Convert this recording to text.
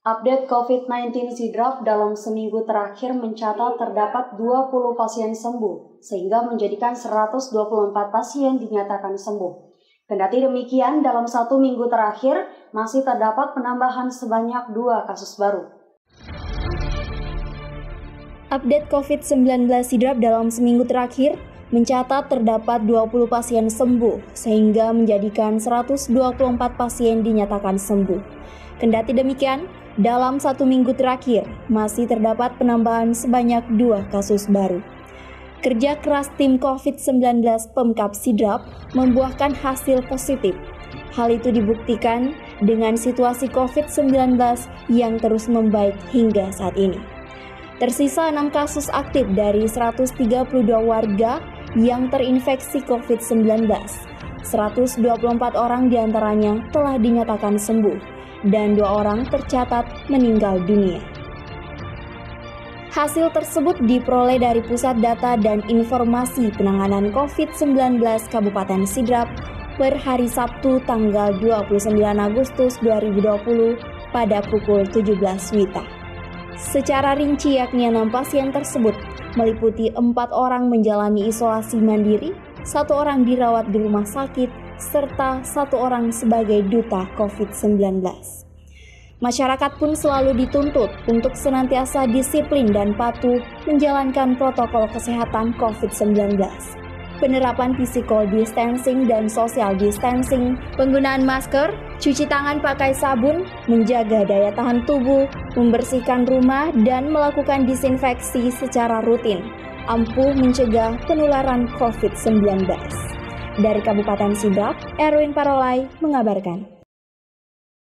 Update COVID-19 Sidrap dalam seminggu terakhir mencatat terdapat 20 pasien sembuh, sehingga menjadikan 124 pasien dinyatakan sembuh. Kendati demikian, dalam satu minggu terakhir masih terdapat penambahan sebanyak dua kasus baru. Update COVID-19 Sidrap dalam seminggu terakhir mencatat terdapat 20 pasien sembuh, sehingga menjadikan 124 pasien dinyatakan sembuh. Kendati demikian, dalam satu minggu terakhir masih terdapat penambahan sebanyak dua kasus baru. Kerja keras tim COVID-19 Pemkap Sidrap membuahkan hasil positif. Hal itu dibuktikan dengan situasi COVID-19 yang terus membaik hingga saat ini. Tersisa enam kasus aktif dari 132 warga yang terinfeksi COVID-19. 124 orang di antaranya telah dinyatakan sembuh dan dua orang tercatat meninggal dunia. Hasil tersebut diperoleh dari Pusat Data dan Informasi Penanganan COVID-19 Kabupaten Sidrap per hari Sabtu tanggal 29 Agustus 2020 pada pukul 17 WITA. Secara rinci yakni enam pasien tersebut meliputi empat orang menjalani isolasi mandiri, satu orang dirawat di rumah sakit, serta satu orang sebagai duta COVID-19. Masyarakat pun selalu dituntut untuk senantiasa disiplin dan patuh menjalankan protokol kesehatan COVID-19. Penerapan physical distancing dan social distancing, penggunaan masker, cuci tangan pakai sabun, menjaga daya tahan tubuh, membersihkan rumah, dan melakukan disinfeksi secara rutin, ampuh mencegah penularan COVID-19. Dari Kabupaten Sidrap, Erwin Parolai mengabarkan.